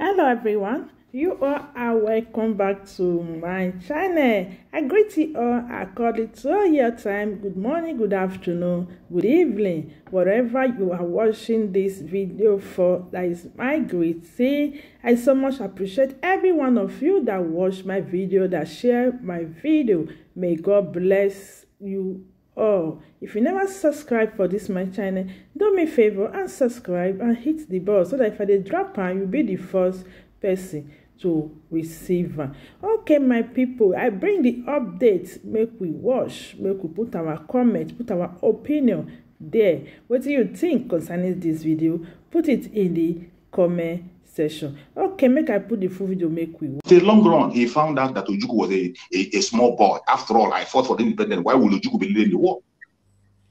hello everyone. You all are welcome back to my channel. I greet you all according to your time. Good morning good afternoon good evening whatever you are watching this video for. That is my greeting. I so much appreciate every one of you that watch my video that share my video. May god bless you Oh, if you never subscribe for this my channel do me favor and subscribe and hit the bell so that if i dey drop am you be the first person to receive okay my people i bring the update. Make we watch make we put our comment put our opinion there. Wetin you think concerning this video? Put it in the comment section okay make i put the full video make we the long run, he found out that Ojukwu was a, a, a small boy. After all, I fought for the independence. Why would Ojukwu be leading the war?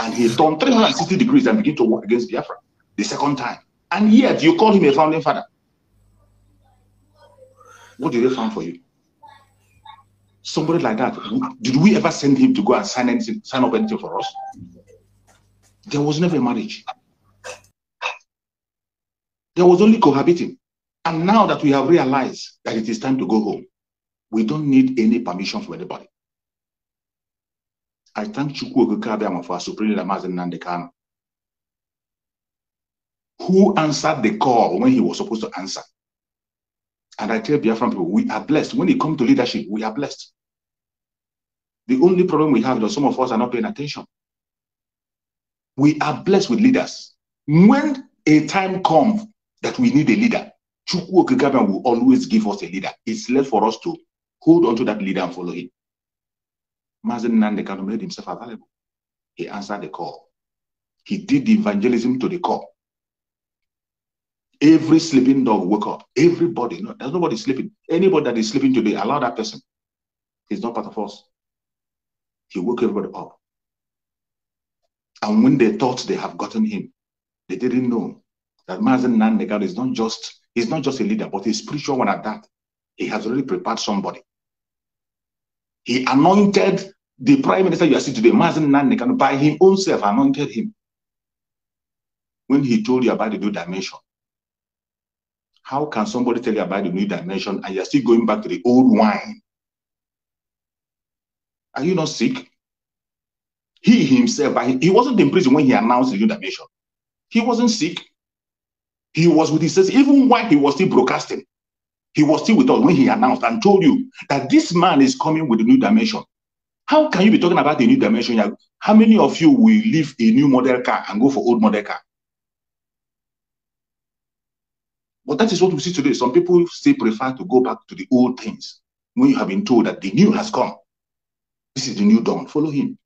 And he turned 360 degrees and began to work against Biafra the second time. And yet, you call him a founding father. What did they find for you? Somebody like that. Did we ever send him to go and sign anything, sign up anything for us? There was never a marriage. There was only cohabiting. And now that we have realized that it is time to go home, we don't need any permission from anybody. I thank Chukwu Okike Abiama for our Supreme Leader Nnamdi Kanu, who answered the call when he was supposed to answer. And I tell Biafran people, we are blessed. When it comes to leadership, we are blessed. The only problem we have is that some of us are not paying attention. We are blessed with leaders. When a time comes that we need a leader, Chukwu Okike Abiama will always give us a leader. It's left for us to hold on to that leader and follow him. Mazi Nnamdi Kanu made himself available. He answered the call. He did the evangelism to the core. Every sleeping dog woke up. Everybody, no, there's nobody sleeping. Anybody that is sleeping today, allow that person. He's not part of us. He woke everybody up. And when they thought they have gotten him, they didn't know that Mazi Nnamdi Kanu is not just, he's not just a leader, but a spiritual one at that. He has already prepared somebody. He anointed the prime minister you are seeing today, Mazi Nnamdi Kanu, by him own self, anointed him. When he told you about the new dimension, how can somebody tell you about the new dimension and you're still going back to the old wine? Are you not sick? He himself, he wasn't in prison when he announced the new dimension. He wasn't sick. He was with his senses, even while he was still broadcasting. He was still with us when he announced and told you that this man is coming with a new dimension. How can you be talking about a new dimension? How many of you will leave a new model car and go for old model car? But that is what we see today. Some people still prefer to go back to the old things when you have been told that the new has come. This is the new dawn. Follow him.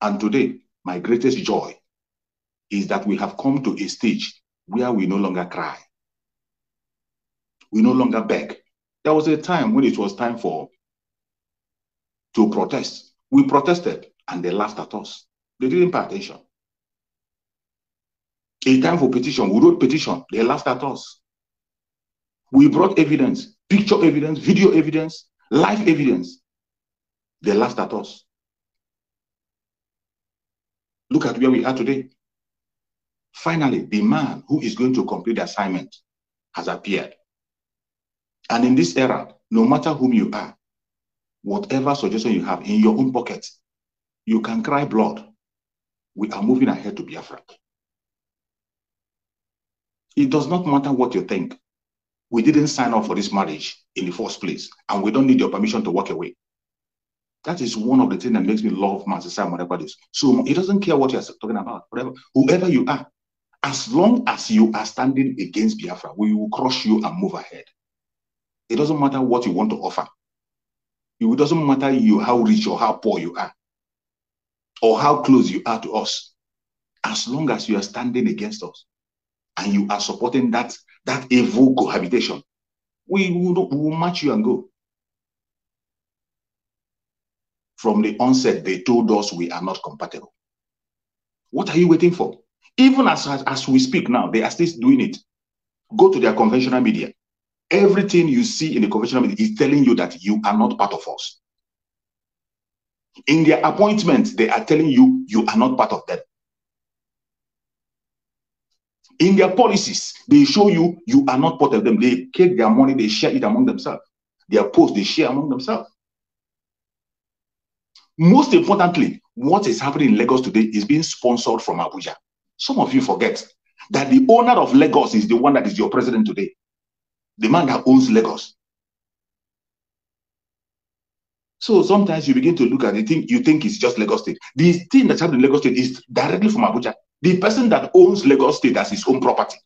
And today, my greatest joy is that we have come to a stage where we no longer cry. We no longer beg. There was a time when it was time for to protest. We protested and they laughed at us. They didn't pay attention. A time for petition. We wrote petition. They laughed at us. We brought evidence, picture evidence, video evidence, live evidence. They laughed at us. Look at where we are today. Finally, the man who is going to complete the assignment has appeared. And in this era, no matter whom you are, whatever suggestion you have in your own pocket, you can cry blood. We are moving ahead to Biafra. It does not matter what you think. We didn't sign up for this marriage in the first place, and we don't need your permission to walk away. That is one of the things that makes me love Master Simon Ebadis. So he doesn't care what you're talking about, whatever, whoever you are. As long as you are standing against Biafra, we will crush you and move ahead. It doesn't matter what you want to offer. It doesn't matter you how rich or how poor you are, or how close you are to us. As long as you are standing against us and you are supporting that that evil cohabitation, we will, we will match you and go. From the onset, they told us we are not compatible. What are you waiting for? Even as, as, as we speak now, they are still doing it. Go to their conventional media everything you see in the conventional media is telling you that you are not part of us. In their appointments, they are telling you you are not part of them. In their policies, they show you you are not part of them. They take their money, they share it among themselves. Their posts, they share among themselves. Most importantly, what is happening in Lagos today is being sponsored from Abuja. Some of you forget that the owner of Lagos is the one that is your president today. The man that owns Lagos. So sometimes you begin to look at it, think you think it's just Lagos State. The thing that's happening in Lagos State is directly from Abuja. The person that owns Lagos State as his own property.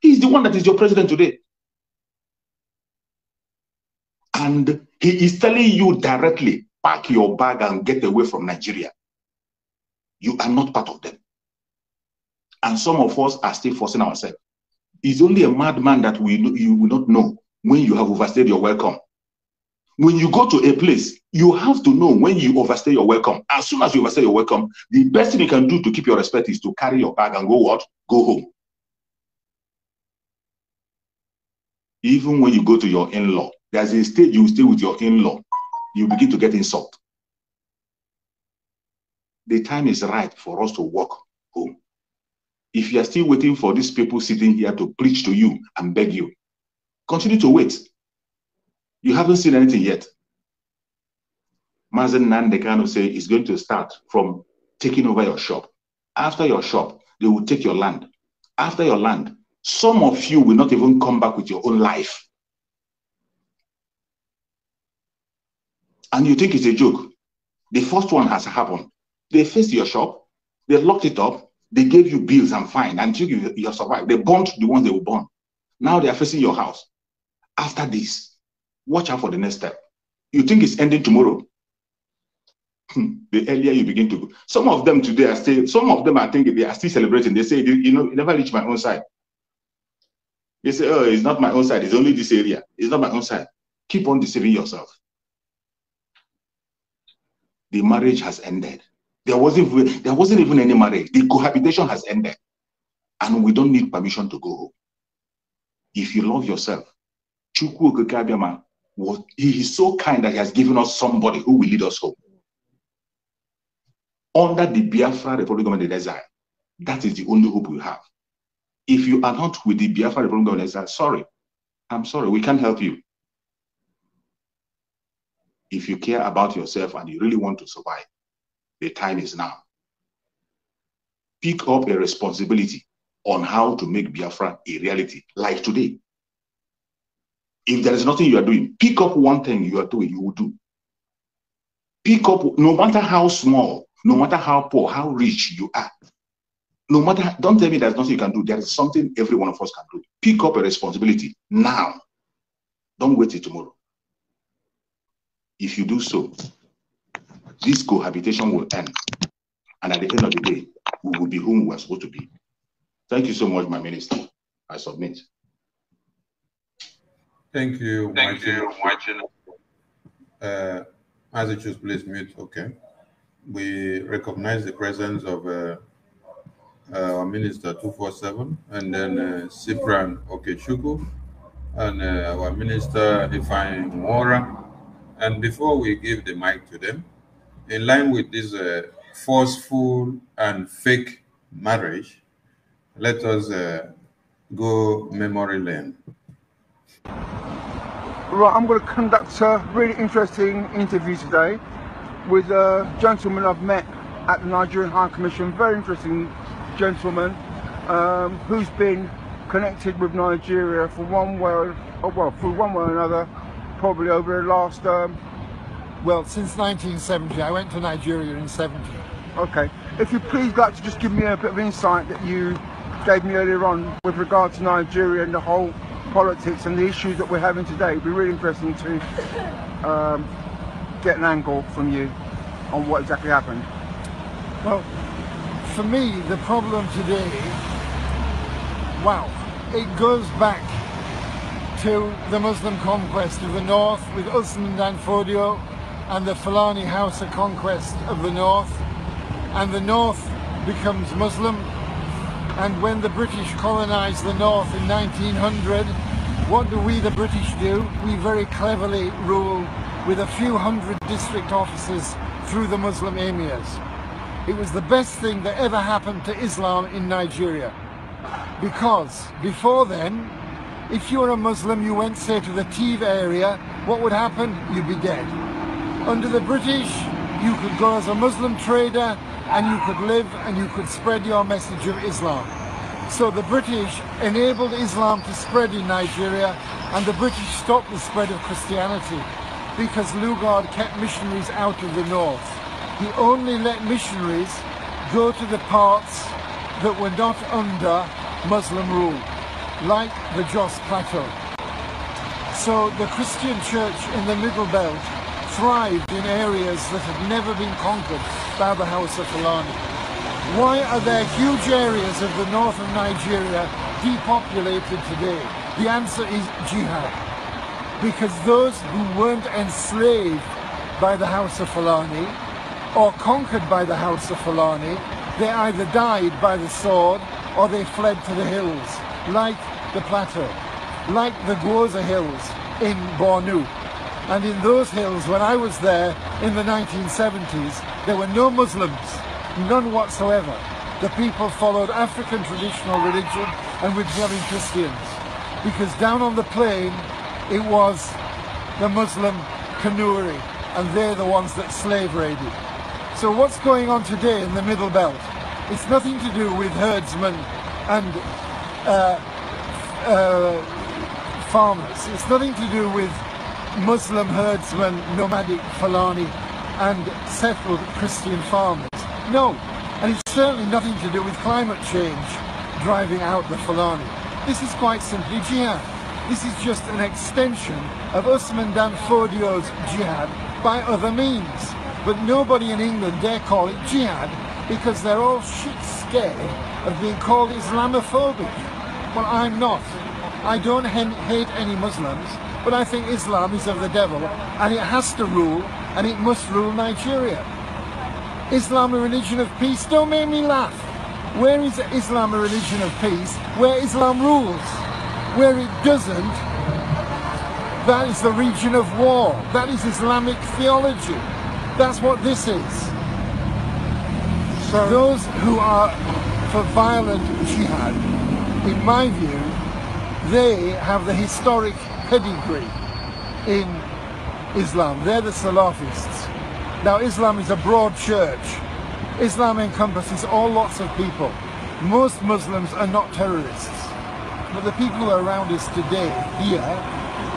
He's the one that is your president today. And he is telling you directly, pack your bag and get away from Nigeria. You are not part of them. And some of us are still forcing ourselves. It's only a madman that we you will not know when you have overstayed your welcome. When you go to a place, you have to know when you overstay your welcome. As soon as you overstay your welcome, the best thing you can do to keep your respect is to carry your bag and go what? Go home. Even when you go to your in-law, there's a stage you stay with your in-law, you begin to get insult. The time is right for us to walk home. If you are still waiting for these people sitting here to preach to you and beg you, continue to wait. You haven't seen anything yet. Mazi Nnamdi Kanu say is going to start from taking over your shop. After your shop, they will take your land. After your land, some of you will not even come back with your own life. And you think it's a joke. The first one has happened. They faced your shop, they locked it up, they gave you bills and fine until you, you survived. They burnt the ones they were burn. Now they are facing your house. After this, watch out for the next step. You think it's ending tomorrow? Hmm, the earlier you begin to go. Some of them today are still, some of them I think they are still celebrating. They say, you know, never reach my own side. They say, oh, it's not my own side, it's only this area. It's not my own side. Keep on deceiving yourself. The marriage has ended. There wasn't, there wasn't even any marriage. The cohabitation has ended. And we don't need permission to go home. If you love yourself, Chukwu he is so kind that he has given us somebody who will lead us home. Under the Biafra Republic Government in exile, that is the only hope we have. If you are not with the Biafra Republic Government in exile, sorry, I'm sorry, we can't help you. If you care about yourself and you really want to survive, the time is now. Pick up a responsibility on how to make Biafra a reality, like today. If there is nothing you are doing, pick up one thing you are doing, you will do. Pick up, no matter how small, no matter how poor, how rich you are. No matter, don't tell me there's nothing you can do. There is something every one of us can do. Pick up a responsibility now. Don't wait till tomorrow. If you do so, this cohabitation will end. And at the end of the day, we will be whom we are supposed to be. Thank you so much, my minister. I submit. Thank you. Thank you, Martin. Uh, as you choose, please mute. Okay. We recognize the presence of uh, uh, our Minister 247 and then uh, Cyprian Okechukwu and uh, our Minister Ifeanyi Mora. And before we give the mic to them, in line with this uh, forceful and fake marriage, let us uh, go memory lane. Right, I'm going to conduct a really interesting interview today with a gentleman I've met at the Nigerian High Commission. Very interesting gentleman um, who's been connected with Nigeria for one way, or, well, for one way or another, probably over the last. Um, well, since 1970, I went to Nigeria in 70. Okay, if you please like to just give me a bit of insight that you gave me earlier on with regard to Nigeria and the whole politics and the issues that we're having today. It'd be really interesting to um, get an angle from you on what exactly happened. Well, for me, the problem today, wow, it goes back to the Muslim conquest of the north with Usman Dan Fodio and the Fulani house Hausa conquest of the north. And the north becomes Muslim and when the British colonised the north in 1900, what do we, the British, do? We very cleverly rule with a few hundred district officers through the Muslim emirs. it was the best thing that ever happened to Islam in Nigeria. Because before then, if you were a Muslim, you went, say, to the Tiv area, what would happen? You'd be dead. Under the British, you could go as a Muslim trader and you could live and you could spread your message of Islam. So the British enabled Islam to spread in Nigeria and the British stopped the spread of Christianity because Lugard kept missionaries out of the north. He only let missionaries go to the parts that were not under Muslim rule, like the Jos Plateau. So the Christian church in the Middle Belt thrived in areas that had never been conquered by the Hausa-Fulani. Why are there huge areas of the north of Nigeria depopulated today? The answer is jihad. Because those who weren't enslaved by the Hausa-Fulani or conquered by the Hausa-Fulani, they either died by the sword or they fled to the hills, like the plateau, like the Gwoza Hills in Borno. And in those hills, when I was there in the 1970s, there were no Muslims, none whatsoever. The people followed African traditional religion and were becoming Christians. Because down on the plain, it was the Muslim Kanuri, and they're the ones that slave raided. So what's going on today in the Middle Belt? It's nothing to do with herdsmen and uh, uh, farmers. It's nothing to do with Muslim herdsmen, nomadic Fulani and settled Christian farmers. No, and it's certainly nothing to do with climate change driving out the Fulani. This is quite simply jihad. This is just an extension of Usman Dan Fodio's jihad by other means. But nobody in England dare call it jihad because they're all shit scared of being called Islamophobic. Well, I'm not. I don't hate any Muslims, but I think Islam is of the devil and it has to rule and it must rule Nigeria. Islam a religion of peace? Don't make me laugh. Where is Islam a religion of peace? Where Islam rules. Where it doesn't, that is the region of war. That is Islamic theology. That's what this is. So those who are for violent jihad, in my view, they have the historic pedigree in Islam. They're the Salafists. Now Islam is a broad church. Islam encompasses all lots of people. Most Muslims are not terrorists. But the people around us today, here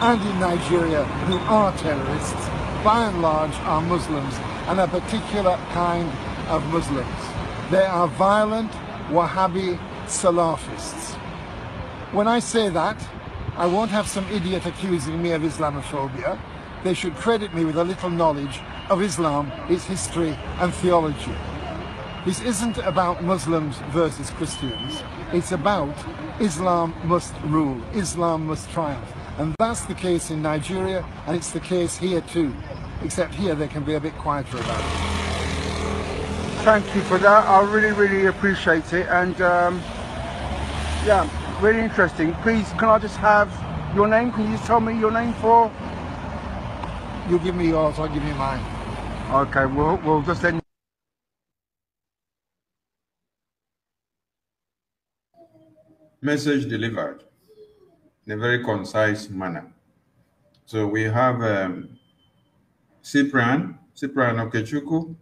and in Nigeria, who are terrorists, by and large are Muslims and a particular kind of Muslims. They are violent Wahhabi Salafists. When I say that, I won't have some idiot accusing me of Islamophobia. They should credit me with a little knowledge of Islam, its history and theology. This isn't about Muslims versus Christians. It's about Islam must rule, Islam must triumph. And that's the case in Nigeria, and it's the case here too. Except here they can be a bit quieter about it. Thank you for that. I really, really appreciate it. And um, yeah, really interesting. Please, can I just have your name? Can you just tell me your name for? You give me yours, I'll give you mine. Okay, we'll, we'll just end. Message delivered in a very concise manner. So we have um, Cyprian, Cyprian Okechukwu.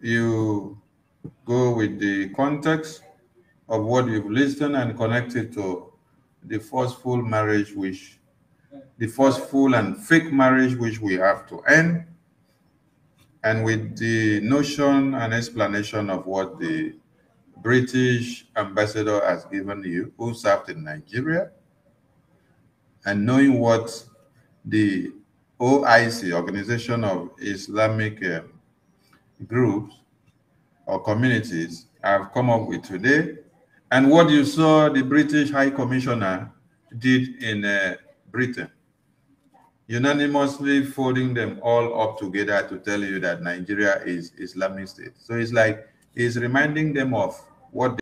You go with the context of what you've listened and connect it to the forceful marriage which the forceful and fake marriage which we have to end and with the notion and explanation of what the British ambassador has given you, who served in Nigeria, and knowing what the OIC, Organization of Islamic uh, Groups or Communities, have come up with today, and what you saw the British High Commissioner did in uh, Britain, unanimously folding them all up together to tell you that Nigeria is Islamic State. So it's like he's reminding them of what